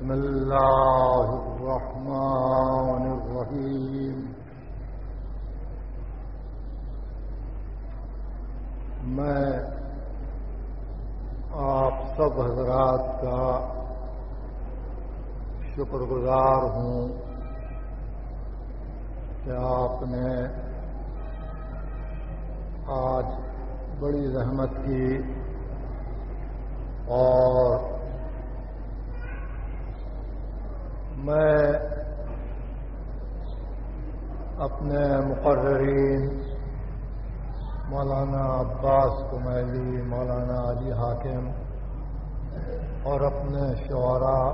بسم الله الرحمن الرحيم. میں آپ سب حضرات کا شکر گزار ہوں کہ آپ نے آج بڑی زحمت کی اور میں اپنے مقررین مولانا عباس کمیلی، مولانا علی حاکم اور اپنے شعراء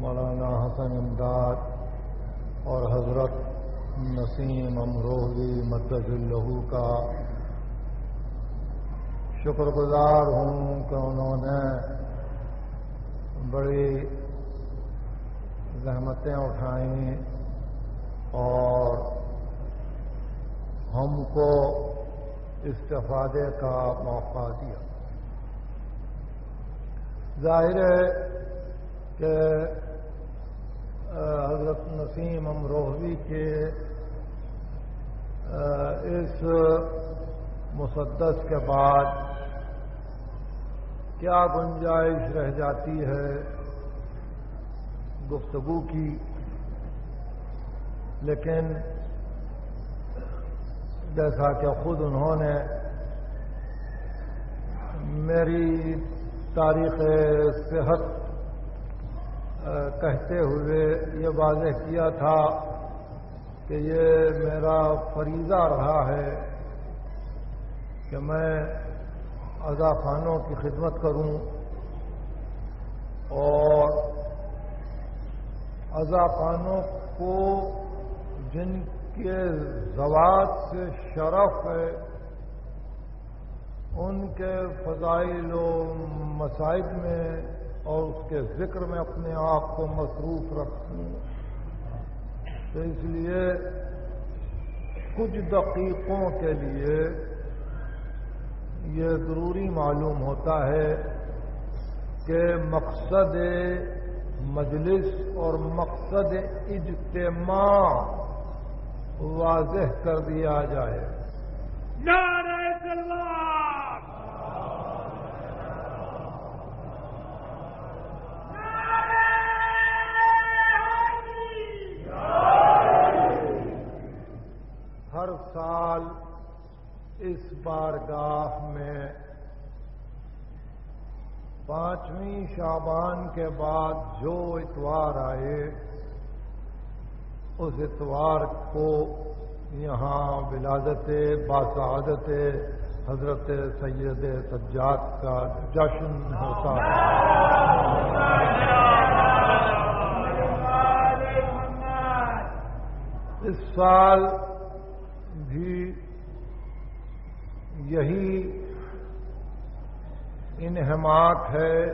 مولانا حسن امداد اور حضرت نسیم امروہی مدد الہو کا شکر گزار ہوں کہ انہوں نے بڑی زحمتیں اٹھائیں اور ہم کو استفادے کا موقع دیا۔ ظاہر ہے کہ حضرت نسیم امروہوی کے اس مسدس کے بعد کیا گنجائش رہ جاتی ہے؟ گفتگو کی، لیکن جیسا کہ خود انہوں نے میری تاریخ صحت کہتے ہوئے یہ واضح کیا تھا کہ یہ میرا فریضہ رہا ہے کہ میں اذا خانوں کی خدمت کروں اور خانوں کو جن کے زوات سے شرف ہے، ان کے فضائل و مسائد میں اور اس کے ذکر میں اپنے آپ کو مصروف رکھوں تو اس لیے کچھ دقیقوں کے لیے یہ ضروری معلوم ہوتا ہے کہ مقصد مجلس اور مقصد اجتماع واضح کر دیا جائے۔ ہر سال اس بارگاہ میں پانچویں شابان کے بعد جو اتوار آئے، اس اتوار کو یہاں ولادت باسعادت حضرت سید سجاد کا جشن ہوتا ہے۔ اس سال بھی یہی انہماک ہے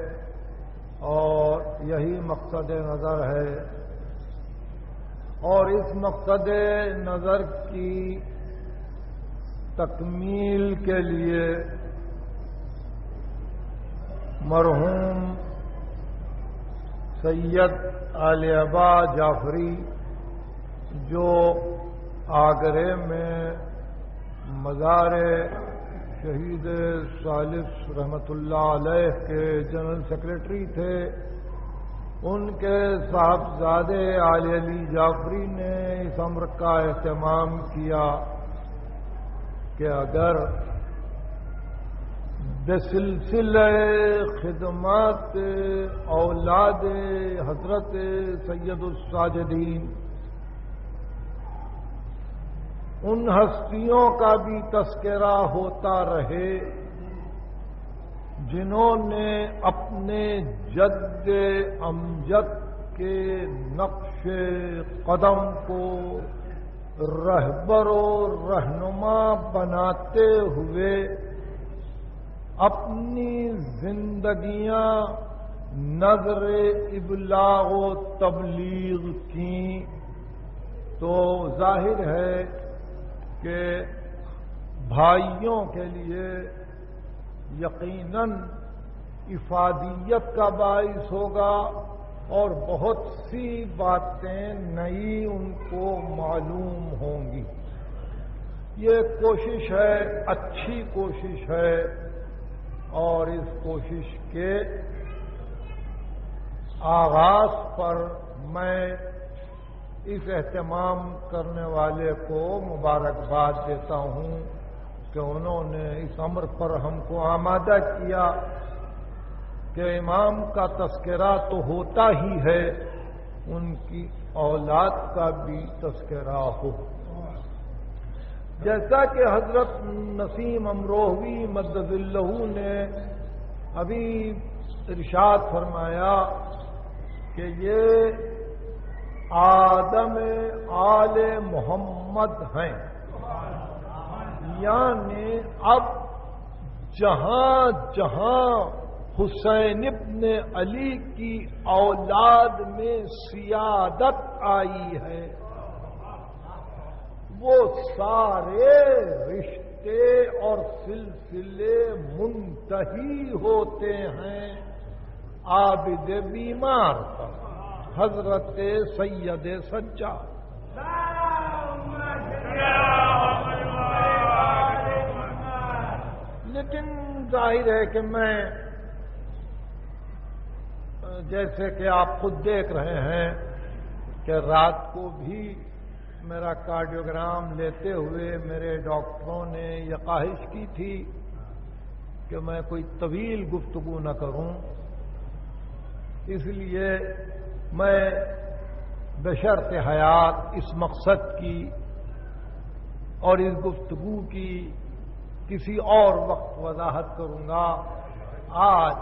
اور یہی مقصد نظر ہے۔ اور اس مقصد نظر کی تکمیل کے لیے مرحوم سید علیبا جعفری جو آگرے میں مزار شہید سالس رحمت اللہ علیہ کے جنرل سیکرٹری تھے۔ ان کے صاحبزادے علی علی جعفری نے اس امر کا اہتمام کیا کہ اگر بسلسل خدمات اولاد حضرت سید الساجدین ان ہستیوں کا بھی تذکرہ ہوتا رہے جنہوں نے اپنے جد امجد کے نقش قدم کو رہبر و رہنما بناتے ہوئے اپنی زندگیاں نظر ابلاغ و تبلیغ کی تو ظاہر ہے کہ بھائیوں کے لیے یقیناً افادیت کا باعث ہوگا اور بہت سی باتیں نئی ان کو معلوم ہوں گی۔ یہ کوشش ہے، اچھی کوشش ہے اور اس کوشش کے آغاز پر میں اس اہتمام کرنے والے کو مبارکباد دیتا ہوں کہ انہوں نے اس امر پر ہم کو آمادہ کیا کہ امام کا تذکرہ تو ہوتا ہی ہے، ان کی اولاد کا بھی تذکرہ ہو۔ جیسا کہ حضرت نسیم امروہوی مدد اللہ نے ابھی ارشاد فرمایا کہ یہ آدم آل محمد ہیں۔ یعنی اب جہاں جہاں حسین ابن علی کی اولاد میں سیادت آئی ہے، وہ سارے رشتے اور سلسلے منتحی ہوتے ہیں۔ عابد بیمار پر حضرت سید سجا۔ لیکن ظاہر ہے کہ میں، جیسے کہ آپ خود دیکھ رہے ہیں کہ رات کو بھی میرا کارڈیوگرام لیتے ہوئے میرے ڈاکٹروں نے یہ خواہش کی تھی کہ میں کوئی طویل گفتگو نہ کروں۔ اس لیے میں بشرط حیات اس مقصد کی اور اس گفتگو کی کسی اور وقت وضاحت کروں گا۔ آج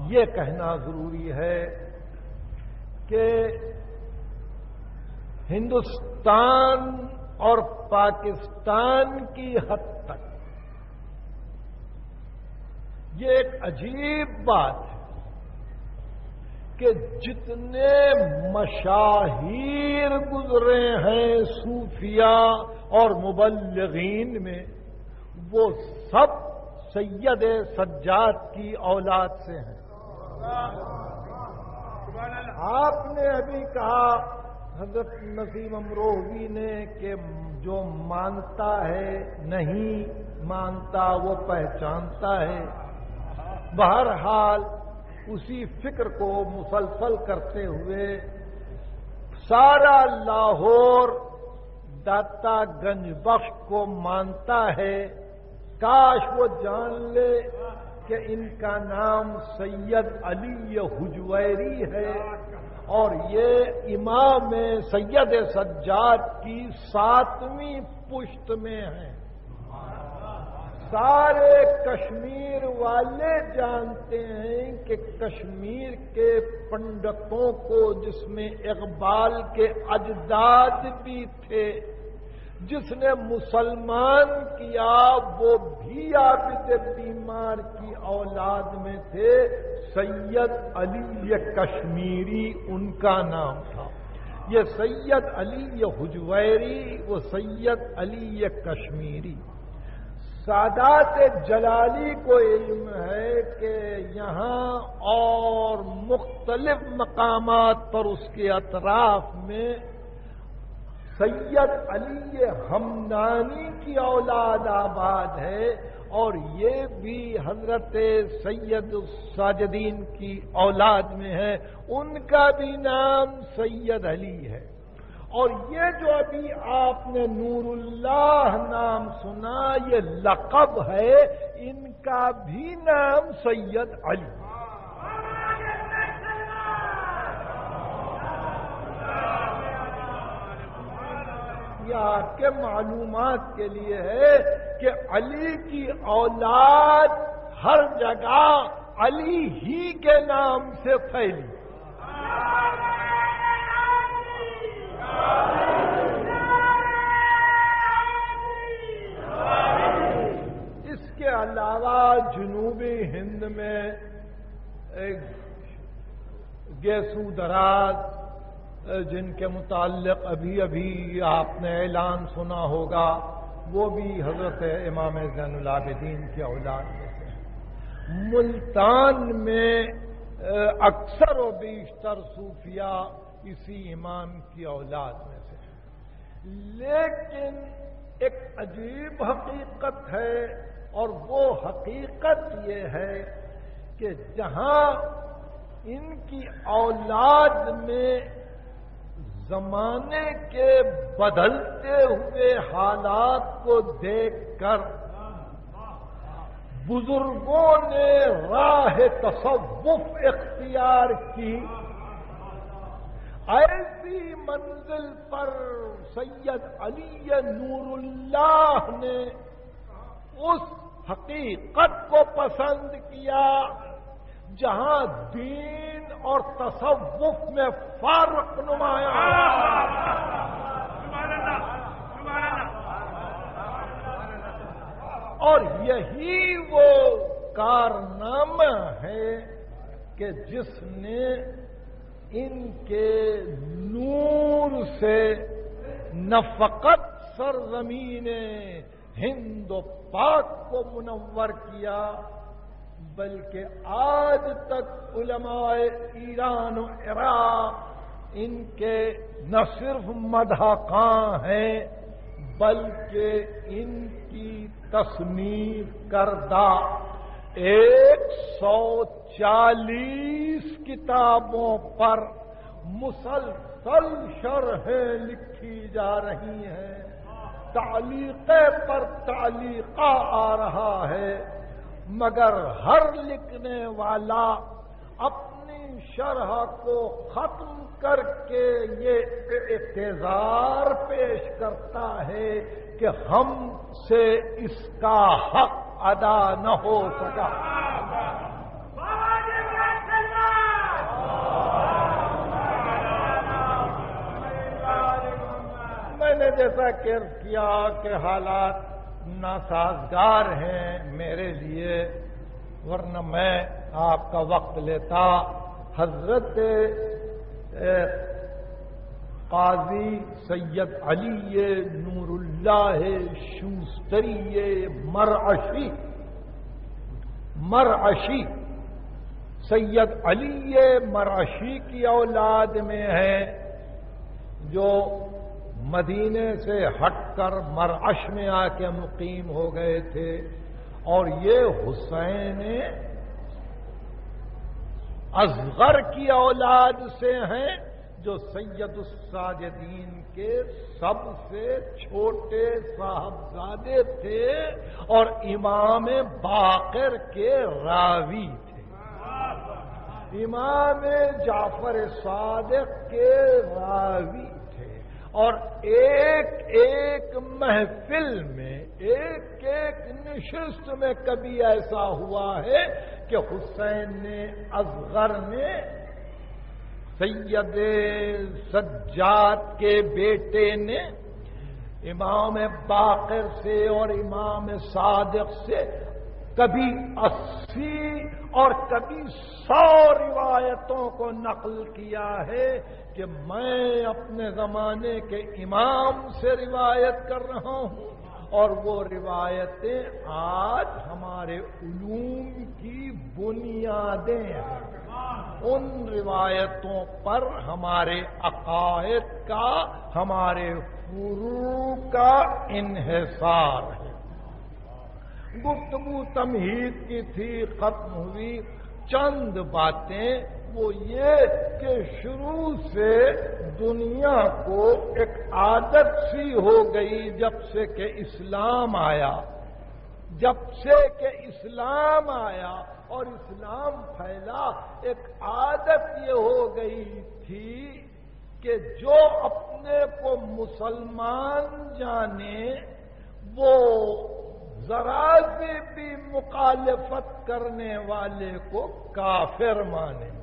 یہ کہنا ضروری ہے کہ ہندوستان اور پاکستان کی حد تک یہ ایک عجیب بات ہے۔ کہ جتنے مشاہیر گزرے ہیں صوفیہ اور مبلغین میں، وہ سب سید سجاد کی اولاد سے ہیں۔ آپ نے ابھی کہا، حضرت نسیم امروہی نے کہ جو مانتا ہے نہیں مانتا، وہ پہچانتا ہے۔ بہرحال اسی فکر کو مسلسل کرتے ہوئے سارا لاہور داتا گنج بخش کو مانتا ہے۔ کاش وہ جان لے کہ ان کا نام سید علی حجویری ہے۔ اور یہ امام سید سجاد کی ساتویں پشت میں ہیں سارے کشمیر والے جانتے ہیں کہ کشمیر کے پنڈتوں کو جس میں اقبال کے اجداد بھی تھے، جس نے مسلمان کیا، وہ بھی عابد بیمار کی اولاد میں تھے۔ سید علی کشمیری ان کا نام تھا۔ یہ سید علی حجویری، وہ سید علی کشمیری۔ سادات جلالی کو علم ہے کہ یہاں اور مختلف مقامات پر اس کے اطراف میں سید علی ہمدانی کی اولاد آباد ہے اور یہ بھی حضرت سید الساجدین کی اولاد میں ہے۔ ان کا بھی نام سید علی ہے۔ اور یہ جو ابھی آپ نے نور اللہ نام سنا، یہ لقب ہے، ان کا بھی نام سید علی۔ یہ آپ کے معلومات کے لیے ہے کہ علی کی اولاد ہر جگہ علی ہی کے نام سے پھیلی۔ اس کے علاوہ جنوبی ہند میں ایک گیسو دراز جن کے متعلق ابھی ابھی آپ نے اعلان سنا ہوگا، وہ بھی حضرت امام زین العابدین کے اولاد میں سے ملتان میں، اکثر و بیشتر صوفیہ اسی امام کی اولاد میں سے۔ لیکن ایک عجیب حقیقت ہے اور وہ حقیقت یہ ہے کہ جہاں ان کی اولاد میں زمانے کے بدلتے ہوئے حالات کو دیکھ کر بزرگوں نے راہ تصوف اختیار کی۔ ایسی منزل پر سید علی نور اللہ نے اس حقیقت کو پسند کیا جہاں دین اور تصوف میں فارق نمایاں اور یہی وہ کارنامہ ہے کہ جس نے ان کے نور سے نفقت سرزمین ہند و پاک کو منور کیا، بلکہ آج تک علماء ایران و عراق ان کے نہ صرف مدحقاں ہیں، بلکہ ان کی تصنیف کردہ ایک سو چالیس کتابوں پر مسلسل شرحیں لکھی جا رہی ہیں۔ تعلیقے پر تعلیقہ آ رہا ہے۔ مگر ہر لکھنے والا اپنی شرح کو ختم کر کے یہ اعتظار پیش کرتا ہے کہ ہم سے اس کا حق ادا نہ ہو سکا۔ میں نے جیسا کیئر کیا کہ حالات ناسازگار ہیں میرے لیے، ورنہ میں آپ کا وقت لیتا۔ حضرت قاضی سید علی نور اللہ شوستری مرعشی مرعشی، سید علی مرعشی کی اولاد میں ہے، جو مدینے سے ہٹ کر مرعش میں آ کے مقیم ہو گئے تھے۔ اور یہ حسین اصغر کی اولاد سے ہیں۔ جو سید الساجدین کے سب سے چھوٹے صاحبزادے تھے اور امام باقر کے راوی تھے۔ امام جعفر صادق کے راوی تھے اور ایک ایک محفل میں، ایک ایک نشست میں کبھی ایسا ہوا ہے کہ حسین نے، اصغر نے سید سجاد کے بیٹے نے امام باقر سے اور امام صادق سے کبھی اسی اور کبھی سو روایتوں کو نقل کیا ہے کہ میں اپنے زمانے کے امام سے روایت کر رہا ہوں۔ اور وہ روایتیں آج ہمارے علوم کی بنیادیں ہیں۔ ان روایتوں پر ہمارے عقائد کا، ہمارے فرو کا انحصار ہے۔ گفتگو تمہید کی تھی، ختم ہوئی، چند باتیں وہ یہ کہ شروع سے دنیا کو ایک عادت سی ہو گئی جب سے کہ اسلام آیا۔ جب سے کہ اسلام آیا اور اسلام پھیلا، ایک عادت یہ ہو گئی تھی کہ جو اپنے کو مسلمان جانے، وہ ذرا سے بھی مخالفت کرنے والے کو کافر مانے۔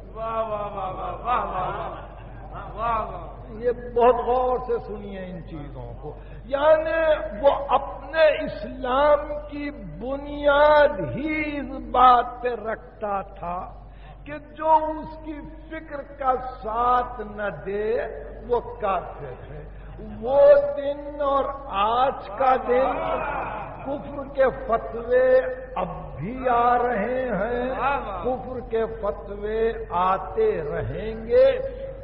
یہ بہت غور سے سنیے ان چیزوں کو یعنی وہ اپنے اسلام کی بنیاد ہی اس بات پہ رکھتا تھا کہ جو اس کی فکر کا ساتھ نہ دے وہ کافر ہے وہ دن اور آج کا دن کفر کے فتوے اب بھی آ رہے ہیں۔ کفر کے فتوے آتے رہیں گے۔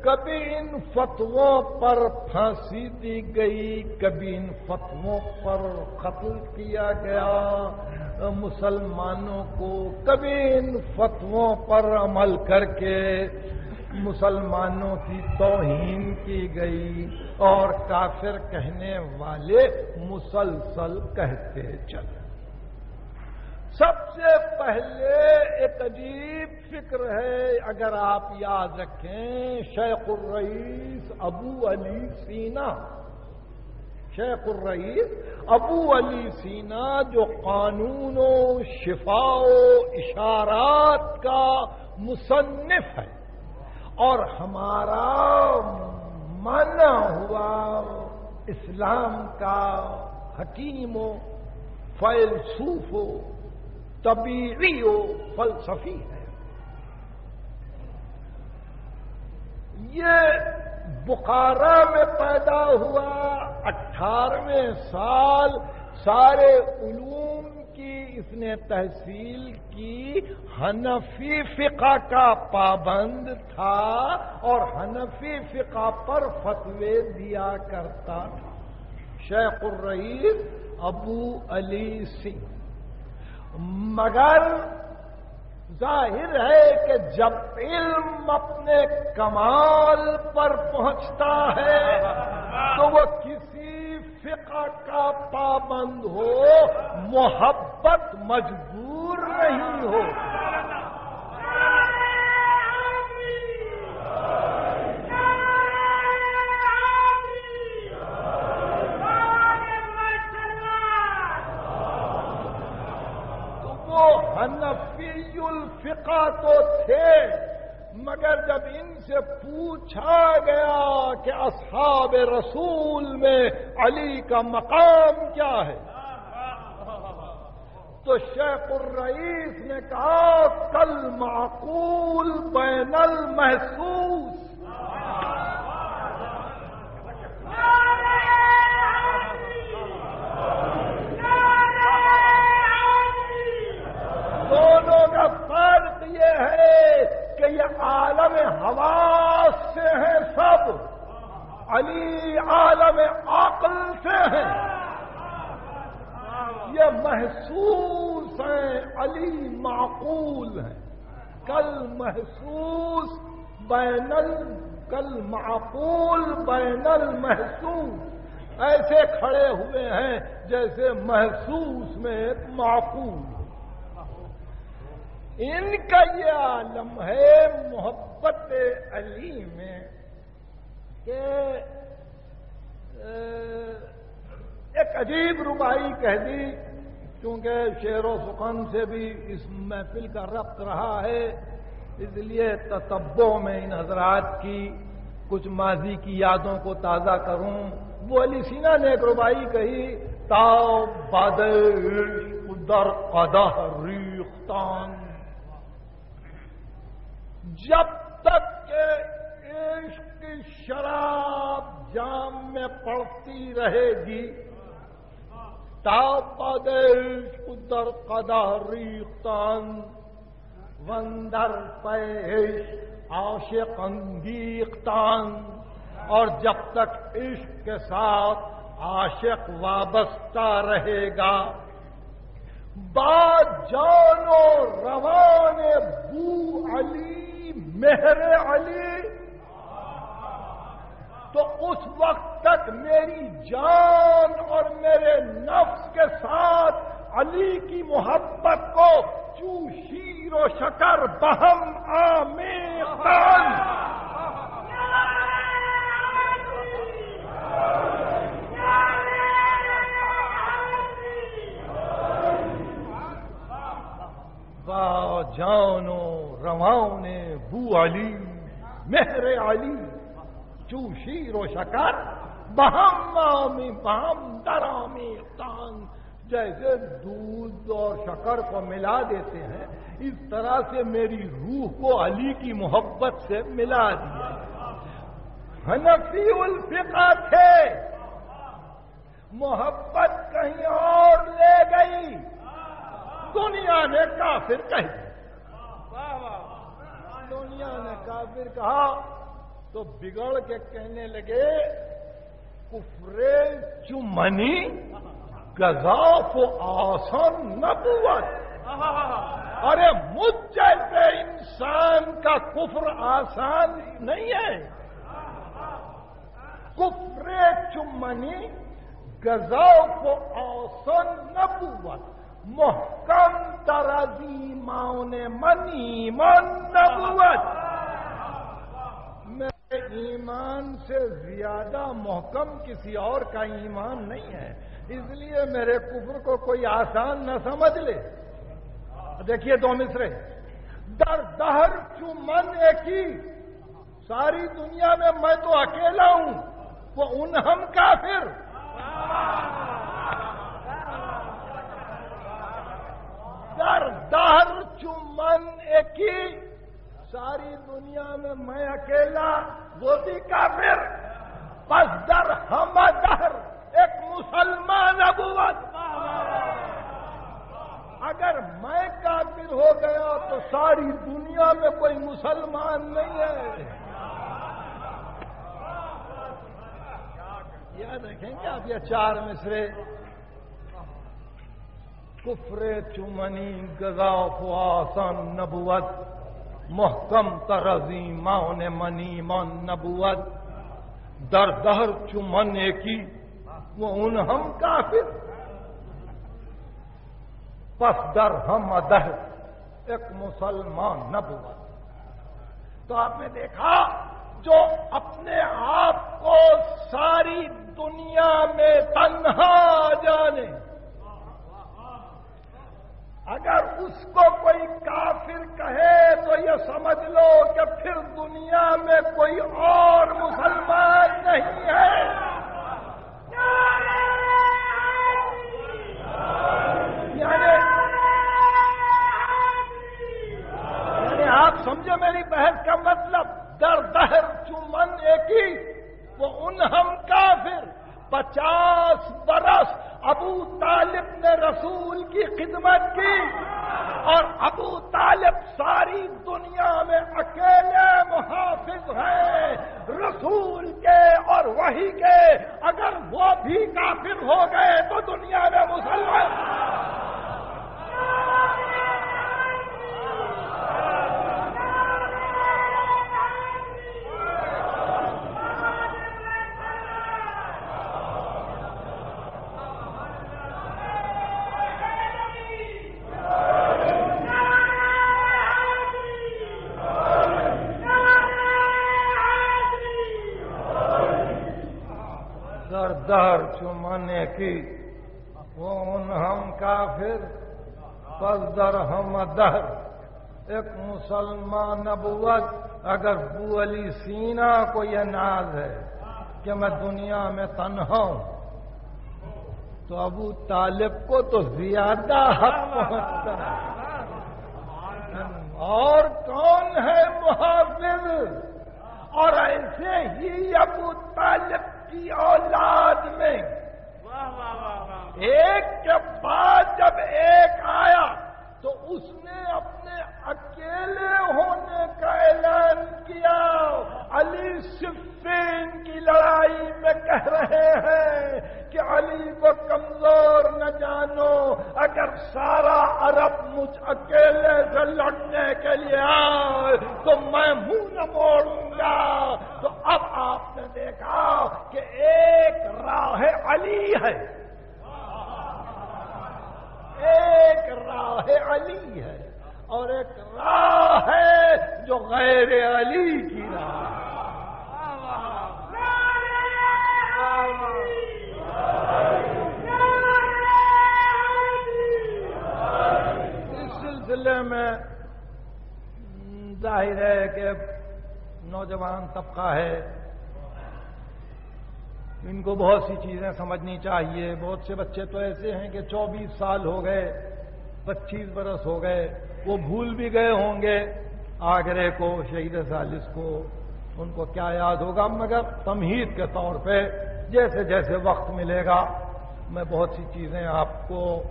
کبھی ان فتووں پر پھانسی دی گئی، کبھی ان فتووں پر قتل کیا گیا مسلمانوں کو۔ کبھی ان فتووں پر عمل کر کے مسلمانوں کی توہین کی گئی۔ اور کافر کہنے والے مسلسل کہتے چلے سب سے پہلے ایک عجیب فکر ہے، اگر آپ یاد رکھیں شیخ الرئیس ابو علی سینا۔ شیخ الرئیس ابو علی سینا جو قانون و شفا و اشارات کا مصنف ہے۔ اور ہمارا مانا ہوا اسلام کا حکیم و فیلسوف ہو طبیعی ہو فلسفی ہے۔ یہ بخارا میں پیدا ہوا اٹھارہویں سال سارے علوم اس نے تحصیل کی حنفی فقہ کا پابند تھا اور حنفی فقہ پر فتوے دیا کرتا تھا۔ شیخ الرئیس ابو علی سنگھ مگر ظاہر ہے کہ جب علم اپنے کمال پر پہنچتا ہے تو وہ کسی فقہ کا پابند ہو محبت مجبور نہیں ہو۔ تو وہ حنفی الفقہ تو تھے۔ مگر جب ان سے پوچھا گیا کہ اصحاب رسول میں علی کا مقام کیا ہے، تو شیخ الرئیس نے کہا، کل معقول بین المحسوس دونوں کا فرق یہ ہے کہ یہ عالم حواس سے ہیں سب علی عالم عقل سے ہیں یہ محسوس ہیں علی معقول ہیں کل محسوس بین کل معقول بین المحسوس ایسے کھڑے ہوئے ہیں جیسے محسوس میں معقول ان کا یہ عالم ہے محبت علی میں کہ ایک عجیب ربائی کہہ دی کیونکہ شعر و سخن سے بھی اس محفل کا ربط رہا ہے۔ اس لیے تتبوں میں ان حضرات کی کچھ ماضی کی یادوں کو تازہ کروں۔ وہ علی سینا نے ایک ربائی کہی تا بادل ادر قدہ ریختان. جب تک کہ عشق کی شراب جام میں پڑتی رہے گی تاب ادر قدا ریختان وندر پیش عاشق انگیختان اور جب تک عشق کے ساتھ عاشق وابستہ رہے گا با جانو روان بو علی، مہر علی۔ تو اس وقت تک میری جان اور میرے نفس کے ساتھ علی کی محبت کو چو شیر و شکر بہم آمیختان با جانو روان بو علی، مہر علی۔ چو شیر و شکر بہم آمی، بہم درامی تان جیسے دودھ اور شکر کو ملا دیتے ہیں، اس طرح سے میری روح کو علی کی محبت سے ملا دیا۔ حنفی الفقہ تھے۔ محبت کہیں اور لے گئی۔ دنیا نے کافر کہہ دیا۔ دنیا نے کافر کہا تو بگڑ کے کہنے لگے، کفرے چمنی گزاف آسان نبوت۔ ارے، مجھ جیسے انسان کا کفر آسان نہیں ہے۔ کفرے چمنی گزاؤ کو اوسن نبوت۔ محکم ترازی ماؤن منی من نبوت۔ میرے ایمان سے زیادہ محکم کسی اور کا ایمان نہیں ہے۔ اس لیے میرے کفر کو کوئی آسان نہ سمجھ لے۔ دیکھیے دو مصرے۔ در دہر چمن ایک ہی ساری دنیا میں میں تو اکیلا ہوں۔ وہ ان ہم کافر۔ در دہر چمن ایک ہی ساری دنیا میں میں اکیلا۔ وہ بھی کافر۔ پس در ہم دہر مسلمان ابوت اگر میں کافر ہو گیا تو ساری دنیا میں کوئی مسلمان نہیں ہے۔ یاد رکھیں گے آپ یہ چار مصرے۔ کفر چمنی گزا فواسن نبوت، محکم ترزی ماؤن منی من نبوت۔ در دہر چمن کی وہ ان ہم کافر۔ پس در ہم ادہ۔ ایک مسلمان نبوت۔ تو آپ نے دیکھا جو اپنے آپ کو ساری دنیا میں تنہا جانے۔ اگر اس کو کوئی کافر کہے تو یہ سمجھ لو کہ پھر دنیا میں کوئی اور مسلمان نہیں ہے یعنی یعنی آپ سمجھے میری بحث کا مطلب در دہر چمن ایک ہی وہ ان ہم کافر، پچاس برس ابو طالب نے رسول کی خدمت کی اور ابو طالب ساری دنیا میں اکیلے محافظ ہیں، رسول کے اور وہی کے، اگر وہ بھی کافر ہو گئے تو دنیا میں مسلمان دہر چمانے کی وہ ان ہم کافر پس در دہر ایک مسلمان نبوت، اگر بو علی سینا کو یہ ناز ہے کہ میں دنیا میں تنہا ہوں، تو ابو طالب کو تو زیادہ حق پہنچتا ہے۔ اور کون ہے محافظ؟ اور ایسے ہی ابو طالب کی اولاد میں۔ ایک کے بعد جب ایک آیا اس نے اپنے اکیلے ہونے کا اعلان کیا۔ علی صفین کی لڑائی میں کہہ رہے ہیں کہ علی کو کمزور نہ جانو، اگر سارا عرب مجھ اکیلے سے لڑنے کے لیے آئے تو میں منہ نہ موڑوں گا۔ تو اب آپ نے دیکھا کہ ایک راہ علی ہے۔ ایک راہ علی ہے اور ایک راہ ہے جو غیر علی کی راہ اس سلسلے میں ظاہر ہے کہ نوجوان طبقہ ہے ان کو بہت سی چیزیں سمجھنی چاہیے۔ بہت سے بچے تو ایسے ہیں کہ چوبیس سال ہو گئے، پچیس برس ہو گئے، وہ بھول بھی گئے ہوں گے۔ آگرے کو، شہید سالس کو، ان کو کیا یاد ہوگا؟ مگر تمہید کے طور پہ جیسے جیسے وقت ملے گا، میں بہت سی چیزیں آپ کو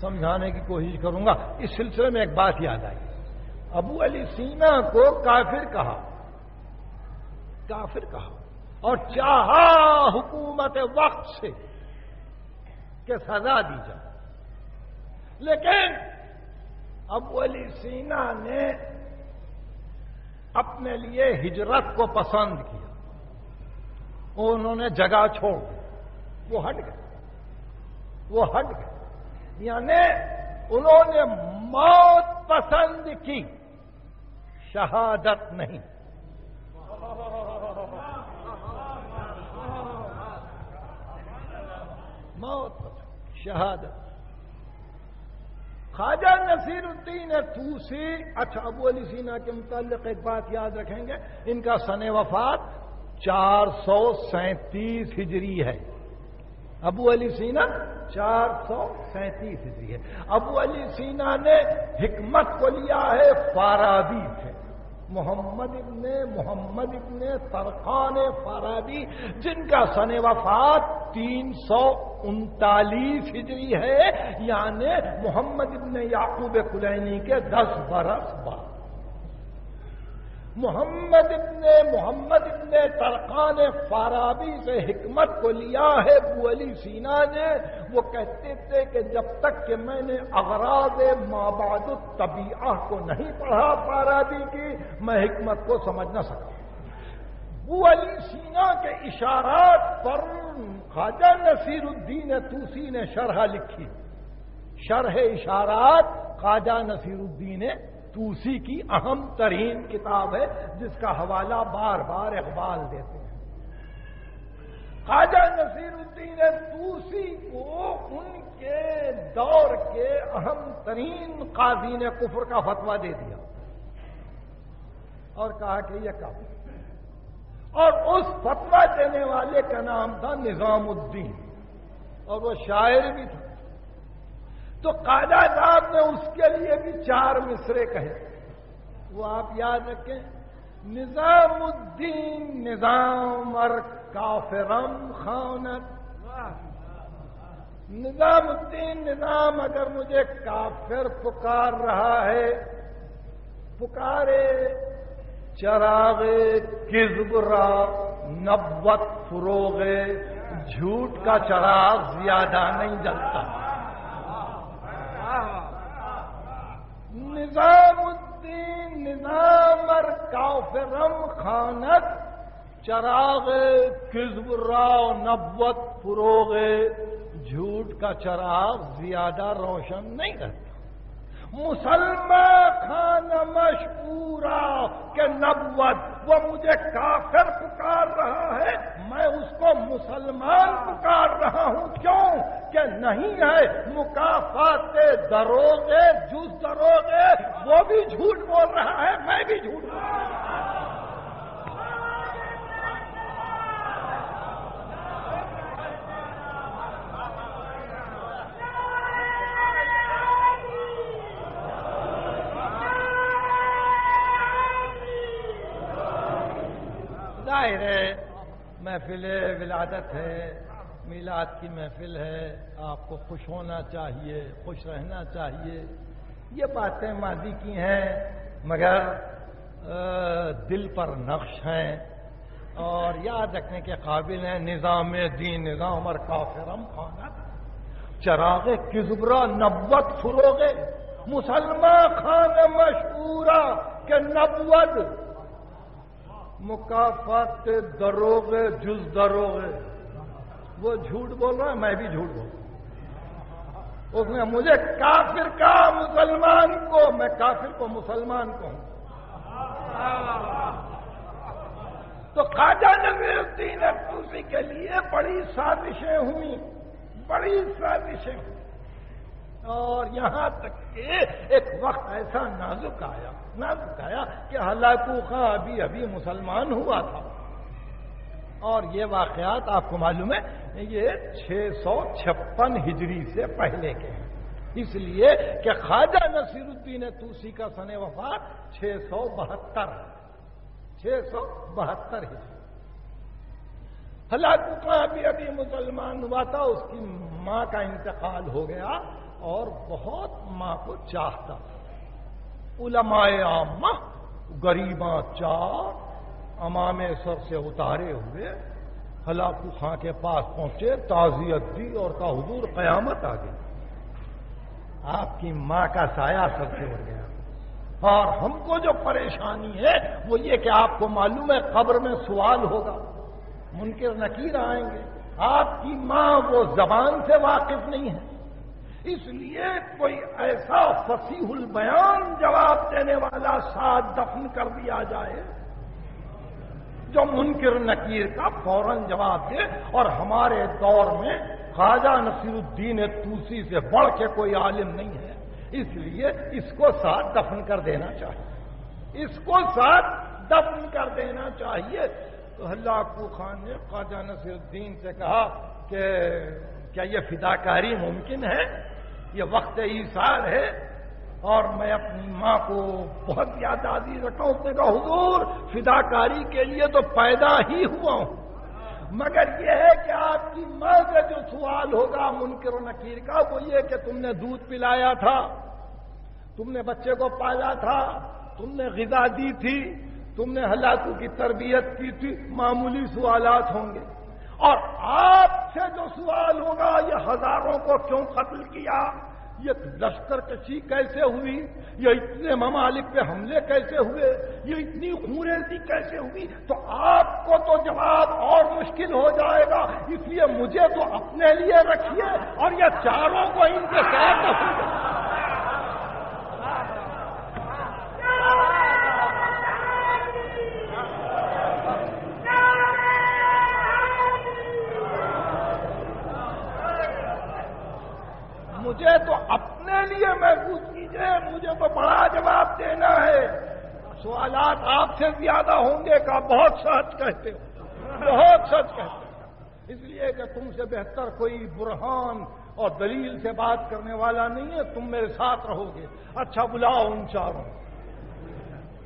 سمجھانے کی کوشش کروں گا۔ اس سلسلے میں ایک بات یاد آئی۔ ابو علی سینا کو کافر کہا۔ کافر کہا۔ اور چاہا حکومت وقت سے کہ سزا دی جائے۔ لیکن ابو علی سینا نے اپنے لیے ہجرت کو پسند کیا۔ انہوں نے جگہ چھوڑ دی۔ وہ ہٹ گئے۔ وہ ہٹ گئے۔ یعنی انہوں نے موت پسند کی۔ شہادت نہیں۔ موت شہادت۔ خواجہ نصیر الدین توسی اچھا ابو علی سینا کے متعلق ایک بات یاد رکھیں گے، ان کا سن وفات چار سو سینتیس ہجری ہے۔ ابو علی سینا چار سو سینتیس ہجری ہے۔ ابو علی سینا نے حکمت کو لیا ہے فارابی سے۔ محمد ابن محمد ابن فرقان فرادی جن کا سن وفات تین سو انتالیس ہجری ہے یعنی محمد ابن یعقوب کلینی کے دس برس بعد۔ محمد ابن محمد ابن ترقان فارابی سے حکمت کو لیا ہے بو علی سینا نے۔ وہ کہتے تھے کہ جب تک کہ میں نے اغراض ماباد الطبیعہ کو نہیں پڑھا فارابی کی، میں حکمت کو سمجھ نہ سکا بو علی سینا کے اشارات پر خواجہ نصیر الدین توسی نے شرح لکھی۔ شرح اشارات خواجہ نصیر الدین توسی کی اہم ترین کتاب ہے، جس کا حوالہ بار بار اقبال دیتے ہیں۔ خواجہ نصیر الدین توسی کو ان کے دور کے اہم ترین قاضی نے کفر کا فتوا دے دیا۔ اور کہا کہ یہ کافی اور اس فتوا دینے والے کا نام تھا نظام الدین۔ اور وہ شاعر بھی تھا۔ تو قاعدہ صاحب نے اس کے لیے بھی چار مصرے کہے وہ آپ یاد رکھیں، نظام الدین نظام اور کافرم خانت۔ نظام الدین نظام اگر مجھے کافر پکار رہا ہے، پکارے چراغ کزبرا نبت فروغ جھوٹ کا چراغ زیادہ نہیں جلتا۔ نظام الدین، نظام کافرم خانت، چراغ کزب راؤ نبوت، فروغ جھوٹ کا چراغ زیادہ روشن نہیں کرتا مسلمان خان مشہورا کہ نبوت، وہ مجھے کافر پکار رہا ہے، میں اس کو مسلمان پکار رہا ہوں۔ کیوں؟ کہ نہیں ہے، مکافات دروگے جز دروگے، وہ بھی جھوٹ بول رہا ہے، میں بھی جھوٹ بول رہا ہوں۔ ظاہر ہے، محفل ولادت ہے۔ میلاد کی محفل ہے، آپ کو خوش ہونا چاہیے، خوش رہنا چاہیے۔ یہ باتیں ماضی کی ہیں، مگر دل پر نقش ہیں۔ اور یاد رکھنے کے قابل ہیں، نظام دین، نظام اور کافرم خانہ۔ چراغ کزبرا نبوت فروغے۔ مسلمان خان مشہورہ کے نبوت۔ مکافات دروغ جز دروغ وہ جھوٹ بول رہا ہے، میں بھی جھوٹ بول رہا اس نے مجھے کافر کہا مسلمان کو، میں کافر کو مسلمان کو ہوں تو خواجہ نبی الدین اسی کے لیے بڑی سازشیں ہوئی بڑی سازشیں ہوئی اور یہاں تک کہ ایک وقت ایسا نازک آیا نازک آیا کہ ہلاکو خاں ابھی ابھی مسلمان ہوا تھا۔ اور یہ واقعات آپ کو معلوم ہے، یہ چھ سو چھپن ہجری سے پہلے کے ہیں۔ اس لیے کہ خواجہ نصیر الدین توسی کا سن وفات چھ سو بہتر چھ سو بہتر ہجری۔ ہلاکو کا بھی ابھی مسلمان ہوا تھا، اس کی ماں کا انتقال ہو گیا اور بہت ماں کو چاہتا علماء عامہ، غریباں چار امام سر سے اتارے ہوئے، ہلاکو خاں کے پاس پہنچے، تعزیت دی اور کا حضور قیامت آ گئی۔ آپ کی ماں کا سایہ سر سے اڑ گیا۔ اور ہم کو جو پریشانی ہے، وہ یہ کہ آپ کو معلوم ہے، قبر میں سوال ہوگا۔ منکر نکیر آئیں گے۔ آپ کی ماں وہ زبان سے واقف نہیں ہے۔ اس لیے کوئی ایسا فصیح البیان جواب دینے والا ساتھ دفن کر دیا جائے۔ جو منکر نکیر کا فوراً جواب دے اور ہمارے دور میں خواجہ نصیر الدین توسی سے بڑھ کے کوئی عالم نہیں ہے، اس لیے اس کو ساتھ دفن کر دینا چاہیے۔ اس کو ساتھ دفن کر دینا چاہیے۔ تو اللہ کو خان نے خواجہ نصیر الدین سے کہا کہ کیا یہ فداکاری ممکن ہے؟ یہ وقت ایسار ہے۔ اور میں اپنی ماں کو بہت زیادہ عزیز رکھا ہوں، اس نے کہا، حضور، فداکاری کے لیے تو پیدا ہی ہوا ہوں۔ مگر یہ ہے کہ آپ کی ماں کا جو سوال ہوگا منکر و نکیر کا، وہ یہ کہ تم نے دودھ پلایا تھا، تم نے بچے کو پالا تھا، تم نے غذا دی تھی، تم نے ہلاکو کی تربیت کی تھی، معمولی سوالات ہوں گے۔ اور آپ سے جو سوال ہوگا، یہ ہزاروں کو کیوں قتل کیا؟ یہ لشکر کشی کیسے ہوئی؟ یہ اتنے ممالک پہ حملے کیسے ہوئے؟ یہ اتنی خوریزی کیسے ہوئی؟ تو آپ کو تو جواب اور مشکل ہو جائے گا، اس لیے مجھے تو اپنے لیے رکھیے اور یہ چاروں کو ان کے ساتھ مجھے تو اپنے لیے محفوظ کیجیے مجھے تو بڑا جواب دینا ہے سوالات آپ سے زیادہ ہوں گے کا بہت سچ کہتے ہو۔ بہت سچ کہتے ہو۔ اس لیے کہ تم سے بہتر کوئی برہان اور دلیل سے بات کرنے والا نہیں ہے۔ تم میرے ساتھ رہو گے۔ اچھا بلاؤ ان چاروں۔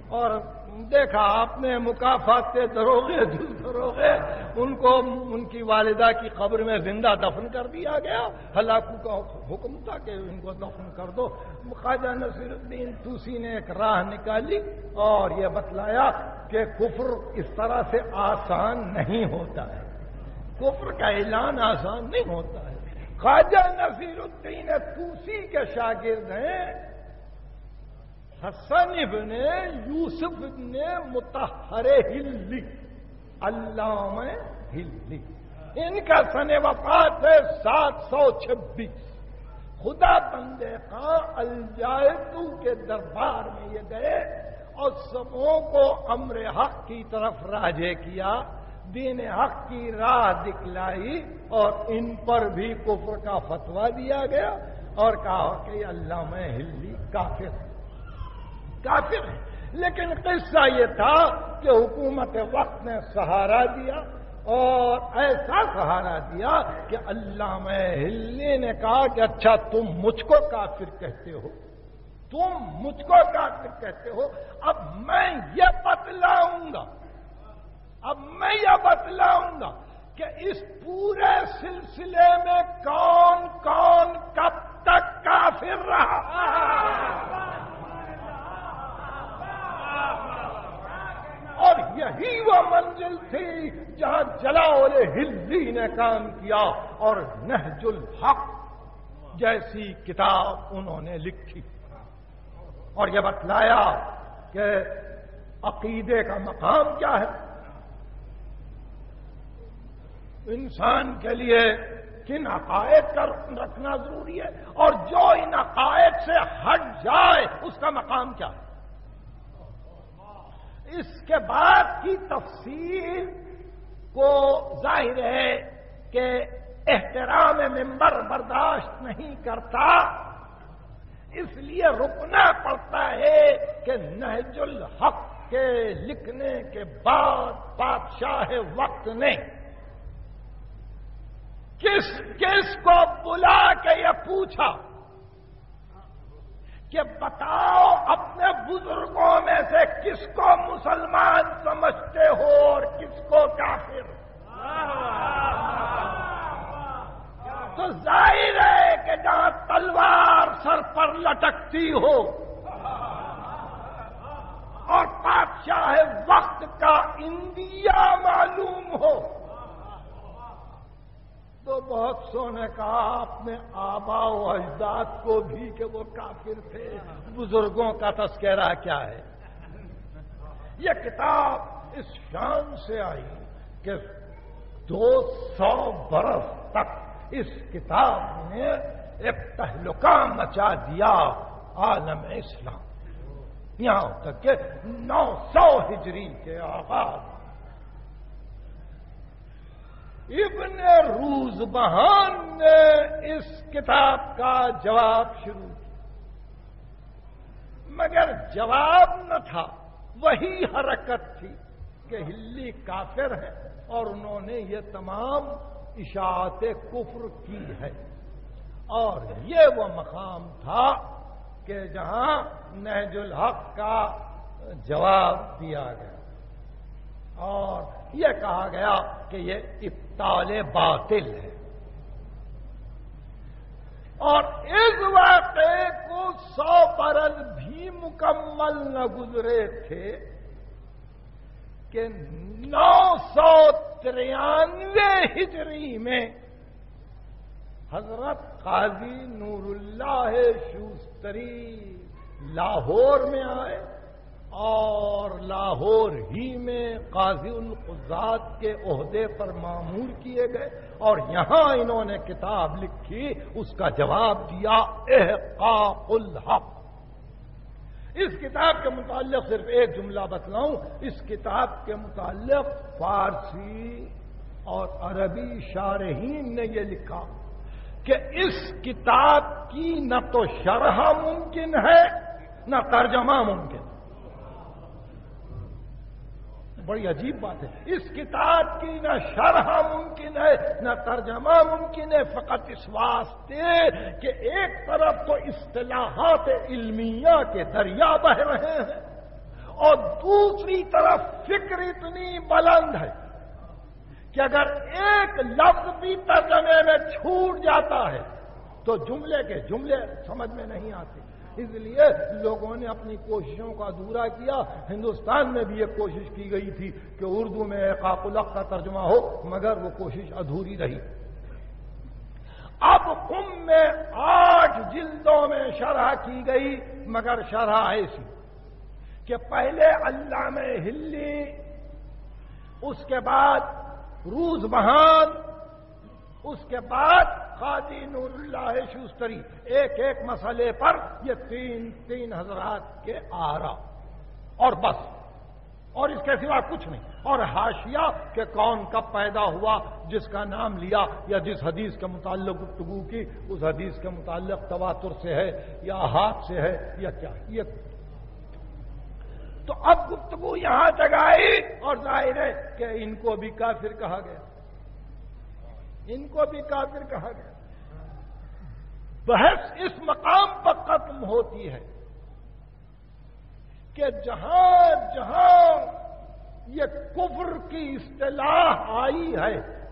اور دیکھا، آپ نے مقافات دروگے دل دروگے ان کو ان کی والدہ کی قبر میں زندہ دفن کر دیا گیا۔ ہلاکو کا حکم تھا کہ ان کو دفن کر دو۔ خواجہ نصیر الدین توسی نے ایک راہ نکالی اور یہ بتلایا کہ کفر اس طرح سے آسان نہیں ہوتا ہے۔ کفر کا اعلان آسان نہیں ہوتا ہے۔ خواجہ نصیر الدین توسی کے شاگرد ہیں۔ حسن ابن یوسف نے متحر ہلی علام ہلی ان کا سن وفات ہے سات سو چھبیس۔ خدا بندے کا الجائدو کے دربار میں یہ گئے اور سبوں کو امر حق کی طرف راجے کیا، دین حق کی راہ دکھلائی اور ان پر بھی کفر کا فتوا دیا گیا اور کہا کہ علامہ ہلی کافر۔ ہے کافر ہیں۔ لیکن قصہ یہ تھا کہ حکومت وقت نے سہارا دیا اور ایسا سہارا دیا کہ علامہ ہلی نے کہا کہ اچھا تم مجھ کو کافر کہتے ہو۔ تم مجھ کو کافر کہتے ہو۔ اب میں یہ بتلاؤں گا، اب میں یہ بتلاؤں گا کہ اس پورے سلسلے میں کون کون کب تک کافر رہا۔ اور یہی وہ منزل تھی جہاں جلاول ہلدی نے کام کیا اور نہج الحق جیسی کتاب انہوں نے لکھی۔ اور یہ بتلایا کہ عقیدے کا مقام کیا ہے۔ انسان کے لیے کن عقائد کا رکھنا ضروری ہے اور جو ان عقائد سے ہٹ جائے اس کا مقام کیا ہے؟ اس کے بعد کی تفصیل کو ظاہر ہے کہ احترام ممبر برداشت نہیں کرتا، اس لیے رکنا پڑتا ہے کہ نہج الحق کے لکھنے کے بعد بادشاہ وقت نے کس کس کو بلا کے یہ پوچھا؟ کہ بتاؤ اپنے بزرگوں میں سے کس کو مسلمان سمجھتے ہو اور کس کو کافر؟ تو ظاہر ہے کہ جہاں تلوار سر پر لٹکتی ہو اور بادشاہ وقت کا اندیا بہت سو نے کہا اپنے آبا و اجداد کو بھی کہ وہ کافر تھے۔ بزرگوں کا تذکرہ کیا ہے؟ یہ کتاب اس شان سے آئی کہ دو سو برس تک اس کتاب نے ایک تہلکہ مچا دیا عالم اسلام۔ یہاں تک کہ نو سو ہجری کے آغاز ابن روز بہان نے اس کتاب کا جواب شروع کیا۔ مگر جواب نہ تھا، وہی حرکت تھی کہ ہلی کافر ہے اور انہوں نے یہ تمام اشاعت کفر کی ہے۔ اور یہ وہ مقام تھا کہ جہاں نہج الحق کا جواب دیا گیا۔ اور یہ کہا گیا کہ یہ ابتال باطل ہے۔ اور اس واقعے کو سو برل بھی مکمل نہ گزرے تھے کہ نو سو ترانوے ہجری میں حضرت قاضی نور اللہ شوستری لاہور میں آئے۔ اور لاہور ہی میں قاضی القزاد کے عہدے پر معمور کیے گئے اور یہاں انہوں نے کتاب لکھی، اس کا جواب دیا، احقاق الحق۔ اس کتاب کے متعلق صرف ایک جملہ بتلاؤں، اس کتاب کے متعلق فارسی اور عربی شارحین نے یہ لکھا کہ اس کتاب کی نہ تو شرح ممکن ہے، نہ ترجمہ ممکن۔ ہے بڑی عجیب بات ہے۔ اس کتاب کی نہ شرح ممکن ہے، نہ ترجمہ ممکن ہے، فقط اس واسطے کہ ایک طرف تو اصطلاحات علمیہ کے دریا بہ رہے ہیں اور دوسری طرف فکر اتنی بلند ہے کہ اگر ایک لفظ بھی ترجمے میں چھوٹ جاتا ہے تو جملے کے جملے سمجھ میں نہیں آتے۔ اس لیے لوگوں نے اپنی کوششوں کا ادھورا کیا۔ ہندوستان میں بھی ایک کوشش کی گئی تھی کہ اردو میں قاق الق کا ترجمہ ہو، مگر وہ کوشش ادھوری رہی۔ اب کم میں آٹھ جلدوں میں شرح کی گئی، مگر شرح ایسی کہ پہلے اللہ میں ہلی، اس کے بعد روز بہان اس کے بعد قاضی نور اللہ شوستری، ایک ایک مسئلے پر یہ تین تین حضرات کے آرا۔ اور بس۔ اور اس کے سوا کچھ نہیں۔ اور ہاشیا کہ کون کب پیدا ہوا، جس کا نام لیا یا جس حدیث کے متعلق گفتگو کی، اس حدیث کے متعلق تواتر سے ہے یا ہاتھ سے ہے یا کیا۔ یہ تو اب گفتگو یہاں تک آئی اور ظاہر ہے کہ ان کو بھی کافر کہا گیا۔ ان کو بھی کافر کہا گیا۔ بحث اس مقام پر ختم ہوتی ہے کہ جہاں جہاں یہ کفر کی اصطلاح آئی ہے،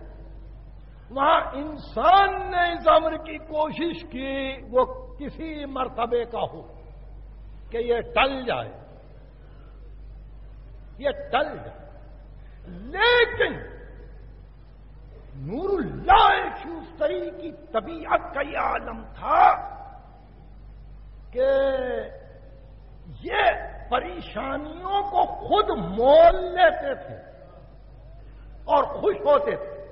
وہاں انسان نے اس امر کی کوشش کی، وہ کسی مرتبے کا ہو کہ یہ ٹل جائے۔ یہ ٹل جائے۔ لیکن نور اللہ شوستری کی طبیعت کا یہ عالم تھا کہ یہ پریشانیوں کو خود مول لیتے تھے اور خوش ہوتے تھے۔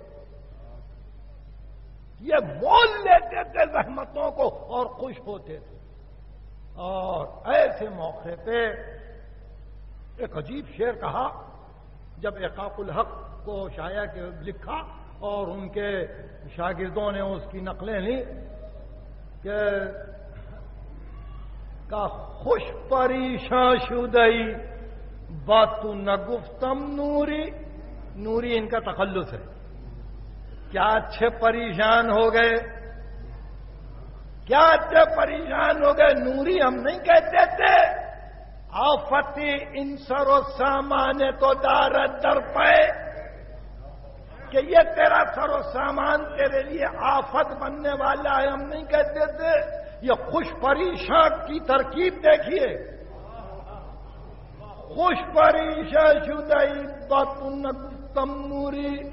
یہ مول لیتے تھے زحمتوں کو اور خوش ہوتے تھے۔ اور ایسے موقع پہ ایک عجیب شعر کہا، جب اقاق الحق کو شاعر کے لکھا اور ان کے شاگردوں نے اس کی نقلیں لی کہ کا خوش پریشان شدئی بات نہ گفتم نوری نوری ان کا تخلص ہے۔ کیا اچھے پریشان ہو گئے؟ کیا اچھے پریشان ہو گئے؟ نوری ہم نہیں کہتے تھے۔ آفتی ان سرو سامان تو دارت در پائے کہ یہ تیرا سر و سامان تیرے لیے آفت بننے والا ہے، ہم نہیں کہتے تھے یہ خوش پریشان کی ترکیب دیکھیے۔ خوش پریشان شدئی باتن تموری۔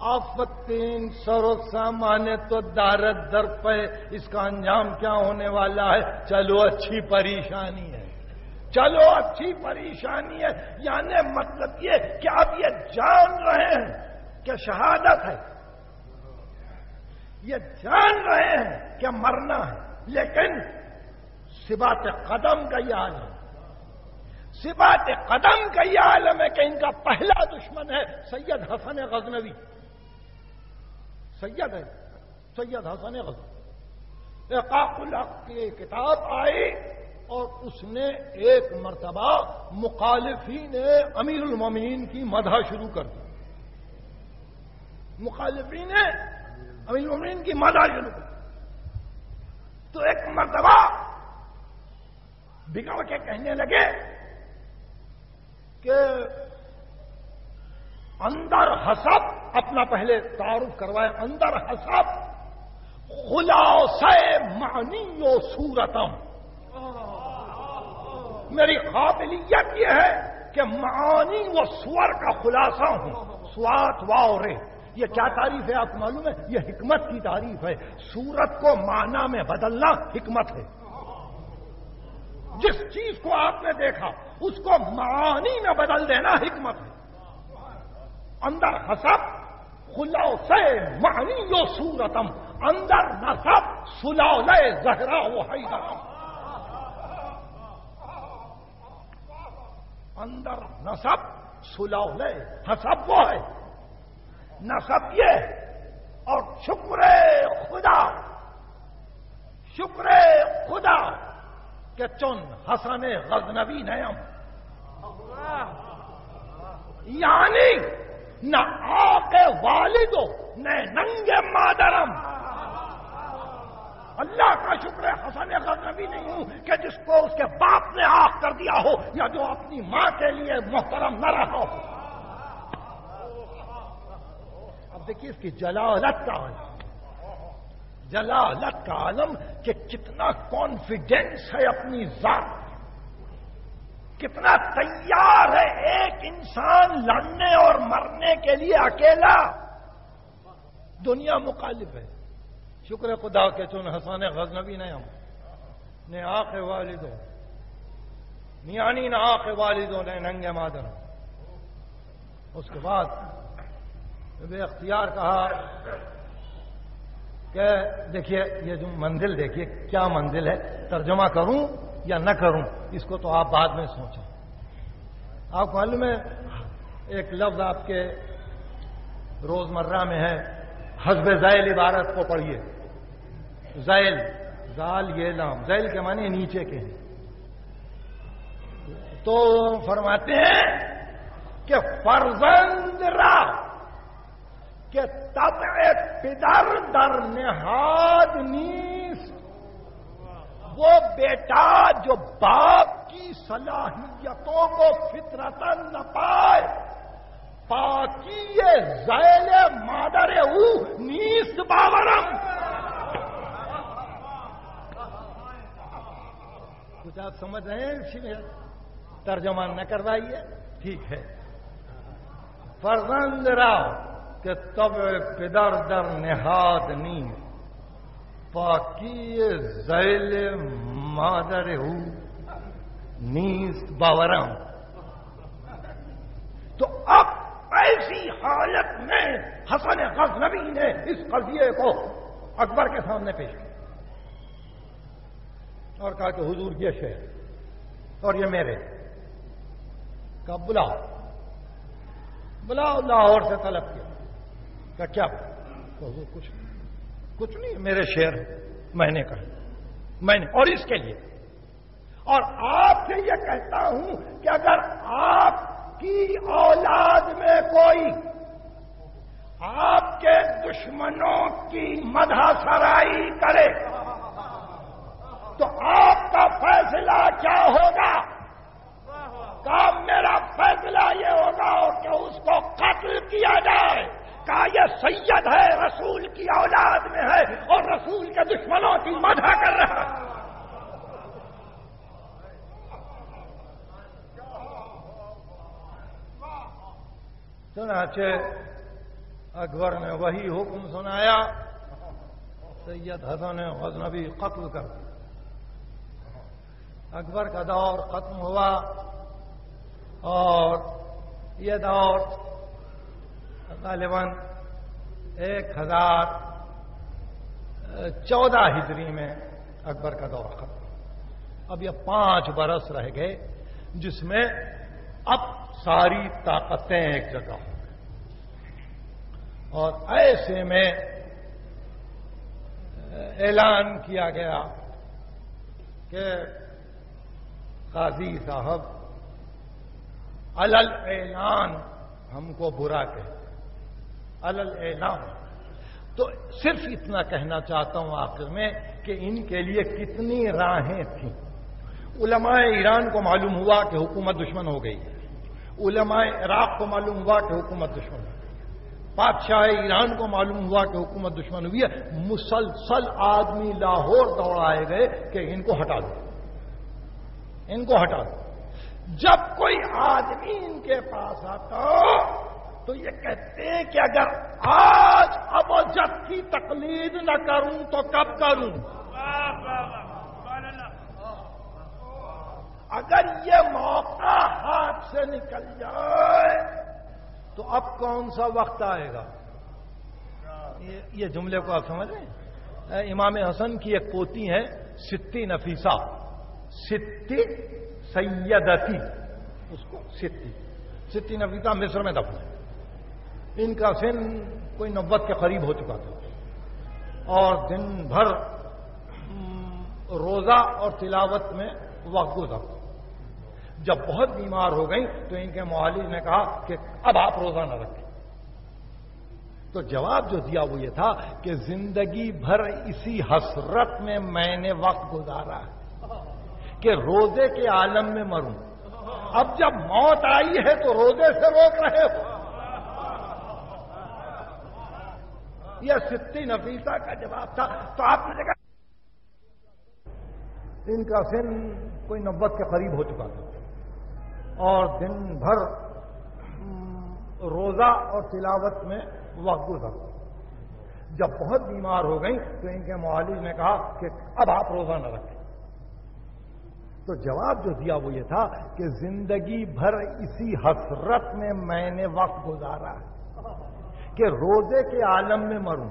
آفتین سرو سامان تو دارت در پہ اس کا انجام کیا ہونے والا ہے؟ چلو، اچھی پریشانی ہے۔ چلو، اچھی پریشانی ہے۔ یعنی مطلب یہ کہ آپ یہ جان رہے ہیں۔ کہ شہادت ہے۔ یہ جان رہے ہیں کہ مرنا ہے، لیکن سبات قدم کا یہ عالم، سبات قدم کا یہ عالم ہے کہ ان کا پہلا دشمن ہے سید حسن غزنوی۔ سید ہے، سید حسن غزنوی۔ اقاق الحق کی کتاب آئی اور اس نے ایک مرتبہ مخالفین امیر المومنین کی مدح شروع کر دی۔ مخالفین امیر المومنین کی مدح شروع کر تو ایک مرتبہ بگڑ کے کہنے لگے کہ اندر حسب اپنا پہلے تعارف کروائے، اندر حسب خلاص معنی و صورتم میری قابلیت یہ ہے کہ معانی و سور کا خلاصہ ہوں۔ سوات رے۔ یہ کیا تعریف ہے آپ کو معلوم ہے؟ یہ حکمت کی تعریف ہے۔ سورت کو معنی میں بدلنا حکمت ہے۔ جس چیز کو آپ نے دیکھا، اس کو معانی میں بدل دینا حکمت ہے۔ اندر حسب خلا سے معنی و سورتم۔ اندر نصب سلا زہرا و حیدرم اندر نصب سلا حسب وہ ہے۔ نصب یہ اور شکر خدا شکر خدا کہ چن حسن غزنوی نیم۔ یعنی نہ آق والدو نہ ننگ مادرم۔ اللہ کا شکر ہے حسن غزنبی نہیں ہوں کہ جس کو اس کے باپ نے آخ کر دیا ہو یا جو اپنی ماں کے لیے محترم نہ رہا ہو اب دیکھیے اس کی جلالت کا عالم۔ جلالت کا عالم کہ کتنا کانفیڈینس ہے اپنی ذات کتنا تیار ہے ایک انسان لڑنے اور مرنے کے لیے اکیلا۔ دنیا مخالف ہے۔ شکر خدا کے چون حسان غزنبی نے ہم۔ نے آخ والدوں۔ نیانی نہ آخ والدوں نے ننگے مادر۔ اس کے بعد بے اختیار کہا کہ دیکھیے، یہ جو منزل دیکھیے، کیا منزل ہے؟ ترجمہ کروں یا نہ کروں؟ اس کو تو آپ بعد میں سوچیں۔ آپ معلوم ہے، ایک لفظ آپ کے روزمرہ میں ہے حزب ذیل عبارت کو پڑھیے۔ زیل زال یہ لام۔ زیل کے معنی نیچے کے ہیں۔ تو فرماتے ہیں کہ فرزند را کہ تب پدر در نہاد نیس، وہ بیٹا جو باپ کی صلاحیتوں کو فطرتن نہ پائے، پاکی زیل مادر او نیس باورم۔ کچھ آپ سمجھ رہے ہیں اسی میں؟ ترجمہ نہ کروائیے۔ ٹھیک ہے۔ فرزند راؤ کہ تب پدر در نہاد نی پاکی زیل مادر ہو، نیز باورم۔ تو اب ایسی حالت میں حسن غزنبی نے اس قضیے کو اکبر کے سامنے پیش کیا اور کہا کہ حضور یہ شہر اور یہ میرے۔ کہا، بلاؤ۔ بلاؤ لاہور سے طلب کیا۔ کہا، کیا؟ حضور، کچھ نہیں. کچھ نہیں میرے شیر، میں نے کہا، میں نے اور اس کے لیے؟ اور آپ سے یہ کہتا ہوں کہ اگر آپ کی اولاد میں کوئی آپ کے دشمنوں کی مدح سرائی کرے تو آپ کا فیصلہ کیا ہوگا؟ کام میرا فیصلہ یہ ہوگا کہ اس کو قتل کیا جائے۔ کا یہ سید ہے، رسول کی اولاد میں ہے اور رسول کے دشمنوں کی مدح کر رہا ہے۔ چنانچہ اکبر نے وہی حکم سنایا، سید حسن غزنبی قتل کر دیا۔ اکبر کا دور ختم ہوا اور یہ دور غالباً ایک ہزار، چودہ ہجری میں اکبر کا دور ختم۔ اب یہ پانچ برس رہ گئے جس میں اب ساری طاقتیں ایک جگہ ہوں اور ایسے میں اعلان کیا گیا کہ قاضی صاحب الل اعلان ہم کو برا کہ الل تو صرف اتنا کہنا چاہتا ہوں آخر میں کہ ان کے لیے کتنی راہیں تھیں۔ علماء ایران کو معلوم ہوا کہ حکومت دشمن ہو گئی۔ علماء عراق کو معلوم ہوا کہ حکومت دشمن ہو گئی۔ بادشاہ ایران کو معلوم ہوا کہ حکومت دشمن ہوئی ہے۔ مسلسل آدمی لاہور دوڑائے گئے کہ ان کو ہٹا دو۔ ان کو ہٹا دو۔ جب کوئی آدمی ان کے پاس آتا تو یہ کہتے ہیں کہ اگر آج اب جب کی تقلید نہ کروں تو کب کروں؟ اگر یہ موقع ہاتھ سے نکل جائے تو اب کون سا وقت آئے گا؟ یہ جملے کو آپ سمجھ رہے ہیں؟ امام حسن کی ایک پوتی ہے ستی نفیسہ۔ ستی سیدتی۔ اس کو ستی۔ ستی نفیسہ مصر میں دفن ہے۔ ان کا سن کوئی نوت کے قریب ہو چکا تھا۔ اور دن بھر روزہ اور تلاوت میں وقت گزرتا جب بہت بیمار ہو گئی تو ان کے معالج نے کہا کہ اب آپ روزہ نہ رکھیں۔ تو جواب جو دیا وہ یہ تھا کہ زندگی بھر اسی حسرت میں میں نے وقت گزارا ہے کہ روزے کے عالم میں مروں۔ اب جب موت آئی ہے تو روزے سے روک رہے ہو۔ یہ ستی نفیسہ کا جواب تھا تو آپ نے کہا ان کا سن کوئی نبت کے قریب ہو چکا تھا اور دن بھر روزہ اور تلاوت میں وقت گزر جب بہت بیمار ہو گئی تو ان کے معالج نے کہا کہ اب آپ روزہ نہ رکھیں۔ تو جواب جو دیا وہ یہ تھا کہ زندگی بھر اسی حسرت میں میں نے وقت گزارا۔ ہے کہ روزے کے عالم میں مروں۔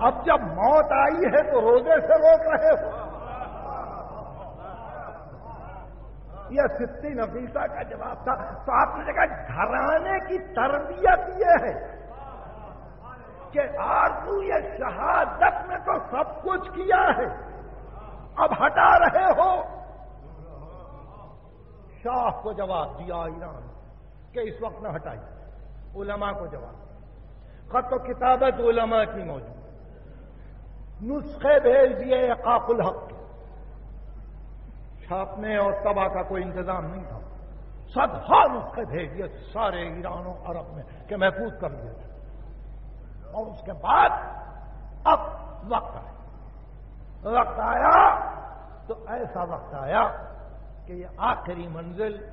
اب جب موت آئی ہے تو روزے سے روک رہے ہو۔ یہ ستی نفیسہ کا جواب تھا۔ تو آپ نے دیکھا گھرانے کی تربیت یہ ہے کہ آرزو یہ شہادت میں تو سب کچھ کیا ہے۔ اب ہٹا رہے ہو۔ شاہ کو جواب دیا ایران کہ اس وقت نہ ہٹائی۔ علماء کو جواب خط و کتابت علماء کی موجود نسخے بھیج دیے قاق الحق۔ کے چھاپنے اور تباہ کا کوئی انتظام نہیں تھا۔ سب ہر اس کے بھیجیے سارے ایران و عرب میں کہ محفوظ کر لیے اور اس کے بعد اب وقت آیا۔ وقت آیا تو ایسا وقت آیا کہ یہ آخری منزل،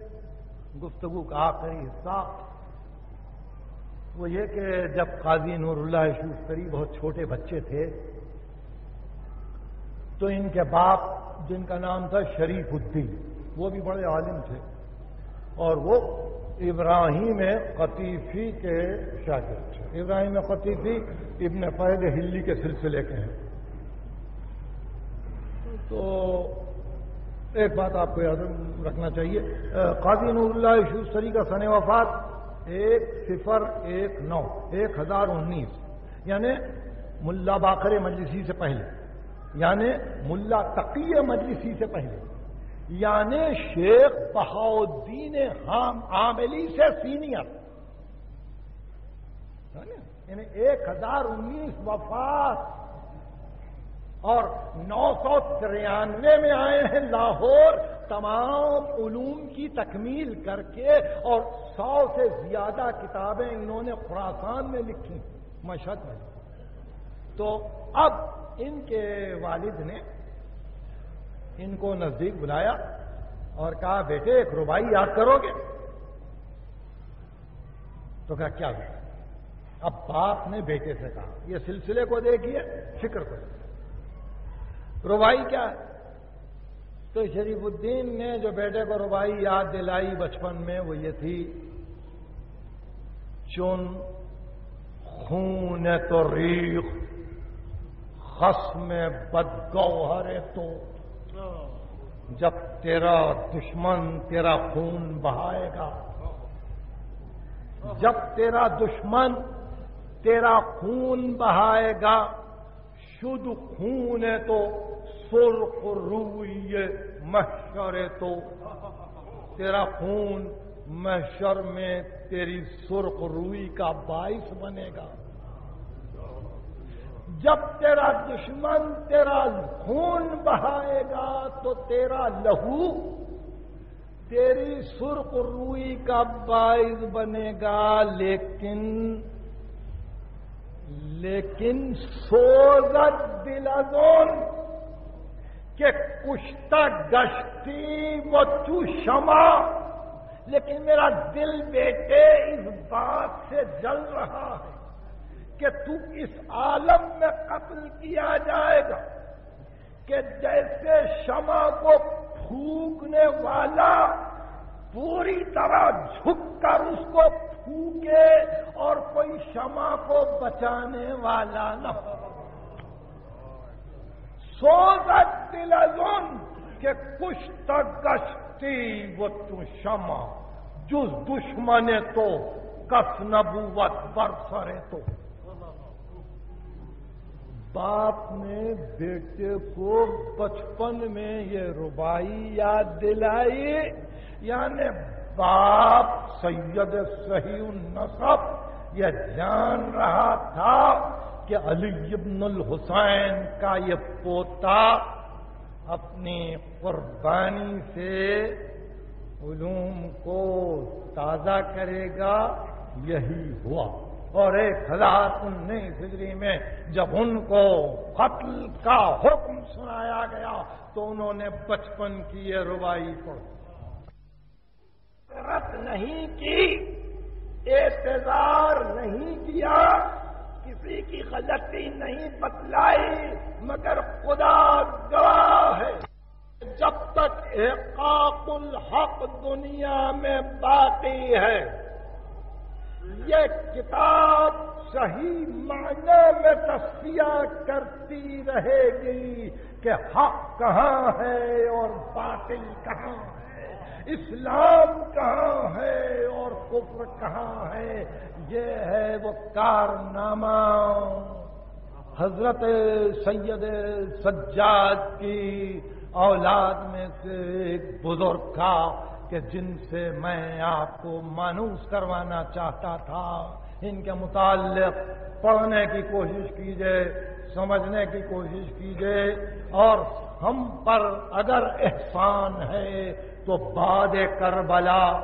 گفتگو کا آخری حصہ وہ یہ کہ جب قاضی نور اللہ شوستری بہت چھوٹے بچے تھے، تو ان کے باپ جن کا نام تھا شریف الدین، وہ بھی بڑے عالم تھے۔ اور وہ ابراہیم قطیفی کے شاگرد تھے۔ ابراہیم قطیفی ابن فہد ہلی کے سلسلے کے ہیں۔ تو ایک بات آپ کو یاد رکھنا چاہیے، قاضی نور اللہ شوستری کا سن وفات ایک صفر ایک نو، ایک ہزار انیس یعنی ملا باقر مجلسی سے پہلے یعنی ملا تقی مجلسی سے پہلے یعنی شیخ بہاؤدین عاملی سے سینئر۔ یعنی ایک ہزار انیس وفات اور نو سو ترانوے میں آئے ہیں لاہور تمام علوم کی تکمیل کر کے اور سو سے زیادہ کتابیں انہوں نے خراسان میں لکھی مشہد میں۔ تو اب ان کے والد نے ان کو نزدیک بلایا اور کہا، بیٹے، ایک ربائی یاد کرو گے؟ تو کہا، کیا اب باپ نے بیٹے سے کہا، یہ سلسلے کو دیکھیے، فکر کرو۔ ربائی کیا ہے؟ تو شریف الدین نے جو بیٹے کو ربائی یاد دلائی بچپن میں وہ یہ تھی، چن، خون تو ریخ، خسم بدگوہر تو۔ جب تیرا دشمن تیرا خون بہائے گا، جب تیرا دشمن تیرا خون بہائے گا شدھ خون ہے تو سرخ روئی محشر تو تیرا خون محشر میں تیری سرخ روئی کا باعث بنے گا۔ جب تیرا دشمن تیرا خون بہائے گا تو تیرا لہو تیری سرخ روئی کا باعث بنے گا۔ لیکن لیکن سوزت دلازون کہ کشتہ گشتی وہ تو شما لیکن میرا دل بیٹے اس بات سے جل رہا ہے کہ تو اس عالم میں قتل کیا جائے گا کہ جیسے شمع کو پھونکنے والا پوری طرح جھک کر اس کو پھونکے اور کوئی شمع کو بچانے والا نہ ہو۔ سوزت دلزن کہ کچھ گشتی وہ تو شمع، جز دشمن تو کس نبوت برسرے تو۔ باپ نے بیٹے کو بچپن میں یہ ربائی یاد دلائی یعنی باپ سید صحیح النصب، یہ جان رہا تھا۔ کہ علی ابن الحسین کا یہ پوتا اپنی قربانی سے علوم کو تازہ کرے گا، یہی ہوا۔ اور ایک ہزار انیس ہجری میں جب ان کو قتل کا حکم سنایا گیا، تو انہوں نے بچپن کی یہ روائی پڑھ رت نہیں کی اعتظار نہیں کیا۔ کسی کی غلطی نہیں بتلائی، مگر خدا گواہ ہے۔ جب تک احقاق الحق دنیا میں باقی ہے، یہ کتاب صحیح معنی میں تصفیہ کرتی رہے گی کہ حق کہاں ہے اور باطل کہاں۔ ہے اسلام کہاں ہے اور کفر کہاں ہے؟ یہ ہے وہ کارنامہ۔ حضرت سید سجاد کی اولاد میں سے ایک بزرگ کا کہ جن سے میں آپ کو مانوس کروانا چاہتا تھا۔ ان کے متعلق پڑھنے کی کوشش کیجیے سمجھنے کی کوشش کیجیے اور ہم پر اگر احسان ہے تو باد کربلا۔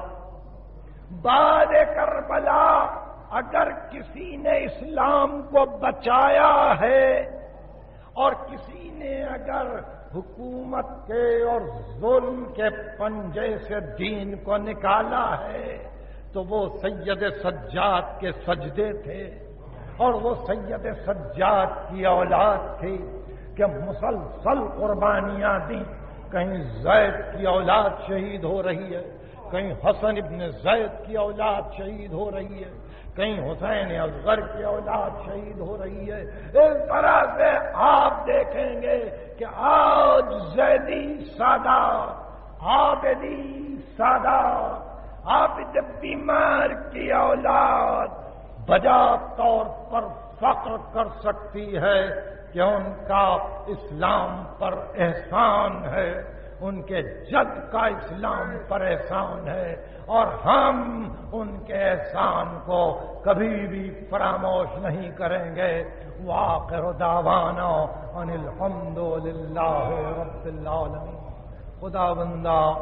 باد کربلا اگر کسی نے اسلام کو بچایا ہے اور کسی نے اگر حکومت کے اور ظلم کے پنجے سے دین کو نکالا ہے، تو وہ سید سجاد کے سجدے تھے اور وہ سید سجاد کی اولاد تھی کہ مسلسل قربانیاں دیں۔ کہیں زید کی اولاد شہید ہو رہی ہے، کہیں حسن ابن زید کی اولاد شہید ہو رہی ہے، کہیں حسین اصغر کی اولاد شہید ہو رہی ہے۔ اس طرح سے آپ دیکھیں گے کہ آج زیدی سادہ، آبدی سادہ، آپ جب بیمار کی اولاد بجا طور پر فخر کر سکتی ہے کہ ان کا اسلام پر احسان ہے، ان کے جد کا اسلام پر احسان ہے، اور ہم ان کے احسان کو کبھی بھی فراموش نہیں کریں گے۔ واقع داوانہ ان الحمد للہ رب العالمین۔ خدا بندہ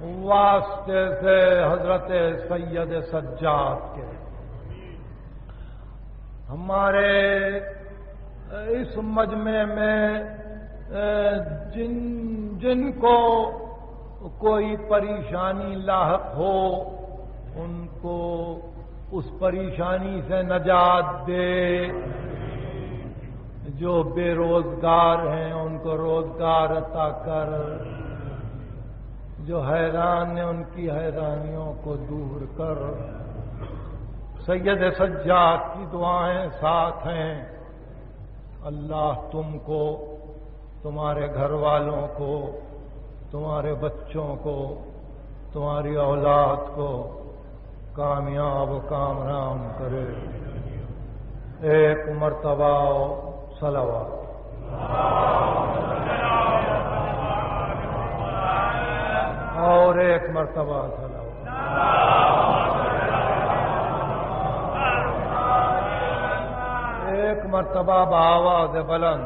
واسطے سے حضرت سید سجاد کے۔ ہمارے اس مجمع میں جن جن کو کوئی پریشانی لاحق ہو، ان کو اس پریشانی سے نجات دے۔ جو بے روزگار ہیں، ان کو روزگار عطا کر۔ جو حیران ہیں، ان کی حیرانیوں کو دور کر۔ سید سجاد کی دعائیں ساتھ ہیں۔ اللہ تم کو، تمہارے گھر والوں کو، تمہارے بچوں کو، تمہاری اولاد کو کامیاب کامرام کرے۔ ایک مرتبہ سلوات اور ایک مرتبہ ایک مرتبہ بآواز بلند۔